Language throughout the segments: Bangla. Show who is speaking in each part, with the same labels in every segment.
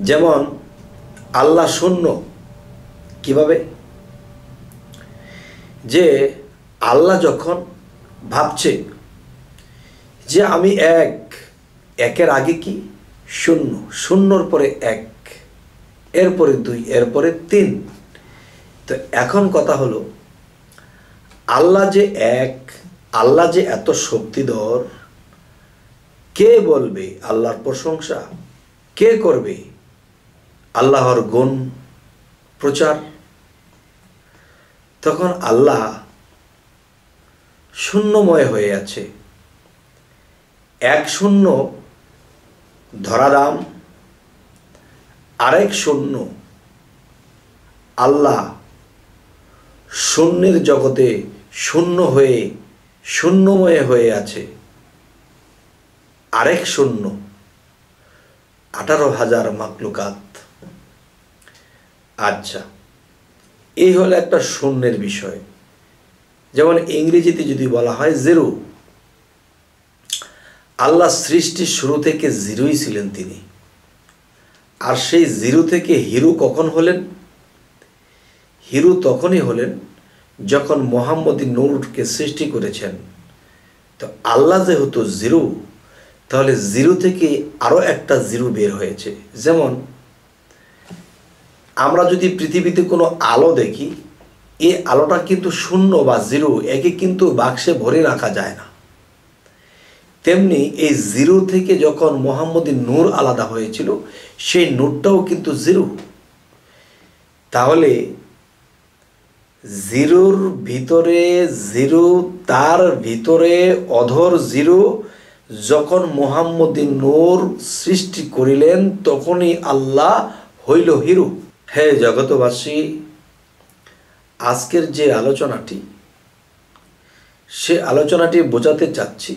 Speaker 1: যেমন, আল্লাহ শূন্য। কীভাবে? যে আল্লাহ যখন ভাবছে যে আমি এক, একের আগে কি? শূন্য। শূন্যর পরে এক, এরপরে দুই, এরপরে তিন। তো এখন কথা হলো, আল্লাহ যে এক, আল্লাহ যে এত শক্তিধর, কে বলবে আল্লাহর প্রশংসা? কে করবে? আল্লাহর গুণ প্রচার। তখন আল্লাহ শূন্যময় হয়ে আছে। এক শূন্য ধরাধাম আরেক শূন্য আল্লাহ শূন্যের জগতে শূন্য হয়ে, শূন্যময় হয়ে আছে। আরেক শূন্য, আঠারো হাজার মাকলুকাত আচ্ছা এই হলো একটা শূন্যের বিষয়। যেমন ইংরেজিতে যদি বলা হয়, জিরো। আল্লাহ সৃষ্টির শুরু থেকে জিরোই ছিলেন তিনি। আর সেই জিরো থেকে হিরো কখন হলেন? হিরো তখনই হলেন যখন মোহাম্মদী নূরকে সৃষ্টি করেছেন। তো আল্লাহ যেহেতু জিরো, তাহলে জিরো থেকে আরও একটা জিরো বের হয়েছে। যেমন আমরা যদি পৃথিবীতে কোনো আলো দেখি এই আলোটা কিন্তু শূন্য বা জিরো, একে কিন্তু বাক্সে ভরে রাখা যায় না। তেমনি এই জিরো থেকে যখন মোহাম্মদী নূর আলাদা হয়েছিল, সেই নূরটাও কিন্তু জিরো। তাহলে জিরোর ভিতরে জিরো, তার ভিতরে অধর জিরো, যখন মোহাম্মদী নূর সৃষ্টি করিলেন, তখনই আল্লাহ হইল হিরো। হে জগতবাসী আজকের যে আলোচনাটি, সে আলোচনাটি বোঝাতে চাচ্ছি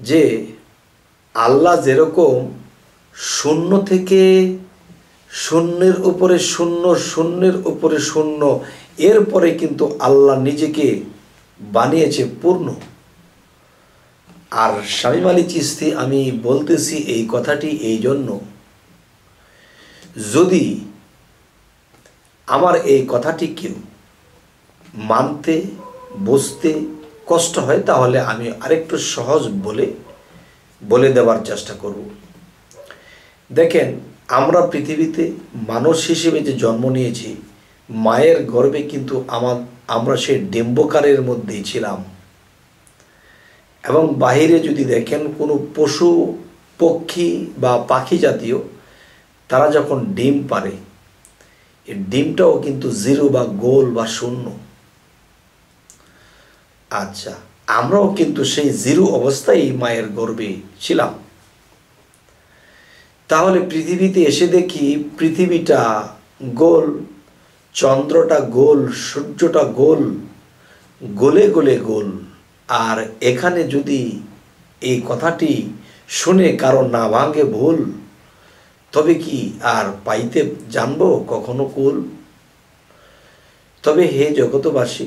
Speaker 1: যে আল্লাহ যেরকম শূন্য থেকে শূন্যের উপরে শূন্য, শূন্যের উপরে শূন্য, এরপরে কিন্তু আল্লাহ নিজেকে বানিয়েছে পূর্ণ। আর শামিম আলী চিস্তি আমি বলতেছি এই কথাটি এই জন্য যদি আমার এই কথাটি কেউ মানতে, বুঝতে কষ্ট হয়, তাহলে আমি আরেকটু সহজ বলে বলে দেওয়ার চেষ্টা করব। দেখেন, আমরা পৃথিবীতে মানুষ হিসেবে যে জন্ম নিয়েছি, মায়ের গর্ভে কিন্তু আমার, আমরা সেই ডিম্বকারের মধ্যেই ছিলাম। এবং বাহিরে যদি দেখেন কোনো পশু, পক্ষী বা পাখি জাতীয় তারা যখন ডিম পারে, এই ডিমটাও কিন্তু জিরো বা গোল বা শূন্য। আচ্ছা আমরাও কিন্তু সেই জিরো অবস্থায় মায়ের গর্বে ছিলাম। তাহলে পৃথিবীতে এসে দেখি পৃথিবীটা গোল, চন্দ্রটা গোল, সূর্যটা গোল, গোলে গোলে গোল। আর এখানে যদি এই কথাটি শুনে কারও না ভাঙে ভুল তবে কি আর পাইতে জানব কখনো কুল? তবে হে জগতবাসী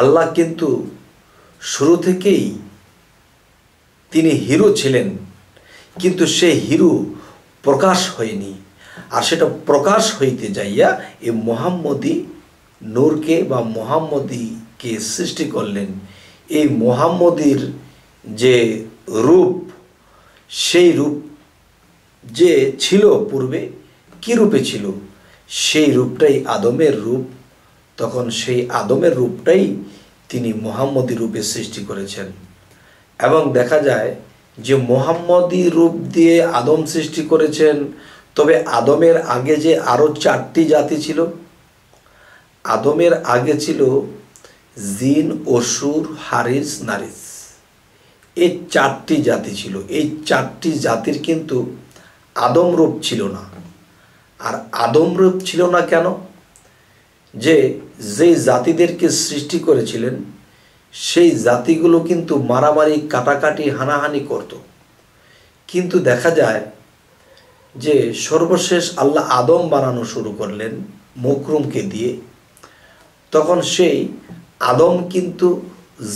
Speaker 1: আল্লাহ কিন্তু শুরু থেকেই তিনি হিরো ছিলেন, কিন্তু সে হিরো প্রকাশ হয়নি। আর সেটা প্রকাশ হইতে যাইয়া এই মোহাম্মদী নূরকে বা মোহাম্মদীকে সৃষ্টি করলেন। এই মোহাম্মদীর যে রূপ, সেই রূপ যে ছিল পূর্বে, কি রূপে ছিল? সেই রূপটাই আদমের রূপ। তখন সেই আদমের রূপটাই তিনি মোহাম্মদী রূপে সৃষ্টি করেছেন। এবং দেখা যায় যে মোহাম্মদী রূপ দিয়ে আদম সৃষ্টি করেছেন, তবে আদমের আগে যে আরও চারটি জাতি ছিল? আদমের আগে ছিল জিন, অসুর, হারিস, নারিস। এই চারটি জাতি ছিল। এই চারটি জাতির কিন্তু আদম রূপ ছিল না। আর আদম রূপ ছিল না কেন? যে যেই জাতিদেরকে সৃষ্টি করেছিলেন, সেই জাতিগুলো কিন্তু মারামারি, কাটাকাটি, হানাহানি করত। কিন্তু দেখা যায় যে, সর্বশেষ আল্লাহ আদম বানানো শুরু করলেন মকরুমকে দিয়ে। তখন সেই আদম কিন্তু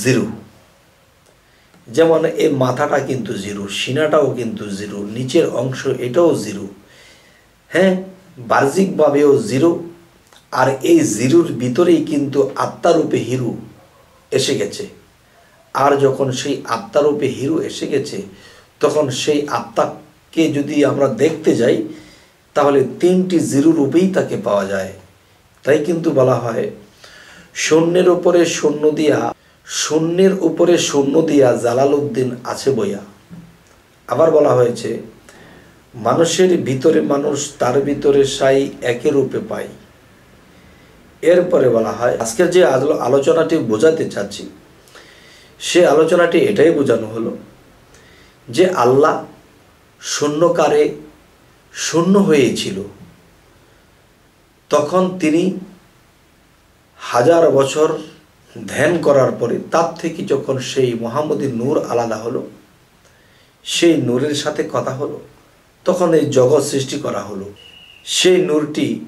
Speaker 1: জিরো। যেমন এই মাথাটা কিন্তু জিরো, সিনাটাও কিন্তু জিরো, নিচের অংশ এটাও জিরো হ্যাঁ? বাহ্যিকভাবেও জিরো, আর এই জিরুর ভিতরেই কিন্তু আত্মারূপে হিরু এসে গেছে। আর যখন সেই আত্মারূপে হিরু এসে গেছে, তখন সেই আত্মাকে যদি আমরা দেখতে যাই, তাহলে তিনটি জিরু রূপেই তাকে পাওয়া যায়। তাই কিন্তু বলা হয়, শূন্যের ওপরে শূন্য দিয়া শূন্যের উপরে শূন্য দিয়া জালালউদ্দিন আছে বইয়া। আবার বলা হয়েছে, মানুষের ভিতরে মানুষ তার ভিতরে সাই একই রূপে পায়। এরপরে বলা হয়, আজকের যে আলো- আলোচনাটি বোঝাতে চাচ্ছি, সে আলোচনাটি এটাই বোঝানো হলো যে আল্লাহ শূন্যকারে শূন্য হয়েছিল। তখন তিনি হাজার বছর ধ্যান করার পরে তার থেকে যখন সেই মোহাম্মদী নূর আলাদা হলো, সেই নূরের সাথে কথা হলো, তখন এই জগৎ সৃষ্টি করা হলো। সেই নূরটি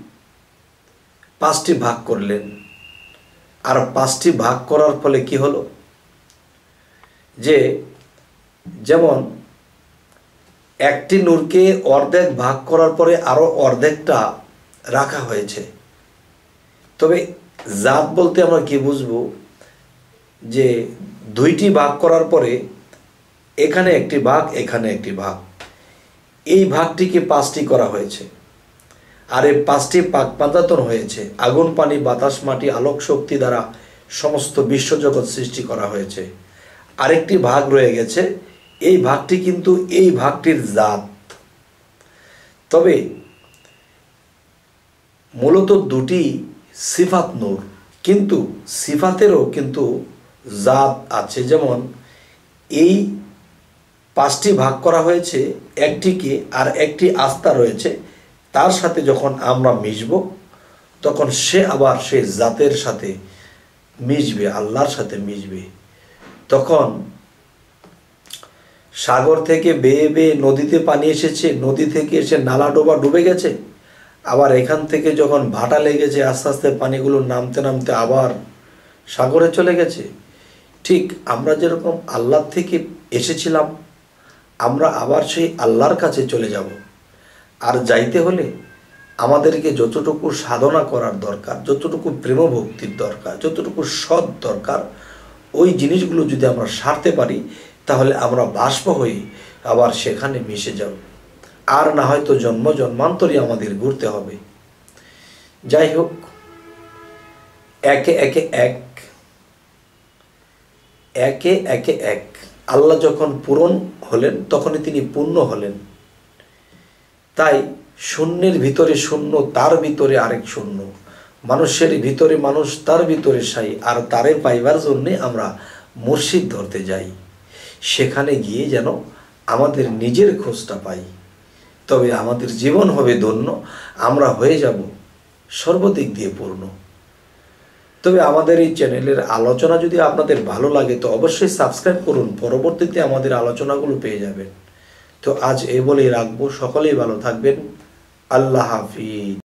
Speaker 1: পাঁচটি ভাগ করলেন। আর পাঁচটি ভাগ করার ফলে কি হলো? যে যেমন একটি নূরকে অর্ধেক ভাগ করার পরে আরও অর্ধেকটা রাখা হয়েছে। তবে জাত বলতে আমরা কি বুঝব? যে দুইটি ভাগ করার পরে এখানে একটি ভাগ, এখানে একটি ভাগ। এই ভাগটিকে পাঁচটি করা হয়েছে। আর এই পাঁচটি পাক পাঞ্জাতন হয়েছে। আগুন, পানি, বাতাস, মাটি, আলোক শক্তি দ্বারা সমস্ত বিশ্বজগৎ সৃষ্টি করা হয়েছে। আরেকটি ভাগ রয়ে গেছে। এই ভাগটি কিন্তু এই ভাগটির জাত। তবে মূলত দুটি সিফাত নূর। কিন্তু সিফাতেরও কিন্তু জাত আছে। যেমন, এই পাঁচটি ভাগ করা হয়েছে, একটিকে আর একটি আস্থা রয়েছে। তার সাথে যখন আমরা মিশব, তখন সে আবার সে জাতের সাথে মিশবে, আল্লাহর সাথে মিশবে। তখন সাগর থেকে বেয়ে বেয়ে নদীতে পানি এসেছে, নদী থেকে এসে নালা ডোবা ডুবে গেছে। আবার এখান থেকে যখন ভাটা লেগেছে, আস্তে আস্তে পানিগুলো নামতে নামতে আবার সাগরে চলে গেছে। ঠিক আমরা যেরকম আল্লাহ থেকে এসেছিলাম, আমরা আবার সেই আল্লাহর কাছে চলে যাব। আর যাইতে হলে আমাদেরকে যতটুকু সাধনা করার দরকার, যতটুকু প্রেম ভক্তির দরকার, যতটুকু সৎ দরকার, ওই জিনিসগুলো যদি আমরা সারতে পারি, তাহলে আমরা বাষ্প হয়ে আবার সেখানে মিশে যাব। আর না হয়তো জন্ম জন্মান্তরই আমাদের ঘুরতে হবে। যাই হোক, একে একে এক, একে একে এক। আল্লাহ যখন পূরণ হলেন, তখনই তিনি পূর্ণ হলেন। তাই শূন্যের ভিতরে শূন্য, তার ভিতরে আরেক শূন্য। মানুষের ভিতরে মানুষ, তার ভিতরে সাই। আর তারে পাইবার জন্যে আমরা মুর্শিদ ধরতে যাই। সেখানে গিয়ে যেন আমাদের নিজের খোঁজটা পাই। তবে আমাদের জীবন হবে ধন্য, আমরা হয়ে যাব সর্বদিক দিয়ে পূর্ণ। তবে আমাদের এই চ্যানেলের আলোচনা যদি আপনাদের ভালো লাগে, তো অবশ্যই সাবস্ক্রাইব করুন, পরবর্তীতে আমাদের আলোচনাগুলো পেয়ে যাবেন। তো আজ এ বলেই রাখব, সকলেই ভালো থাকবেন। আল্লাহ হাফিজ।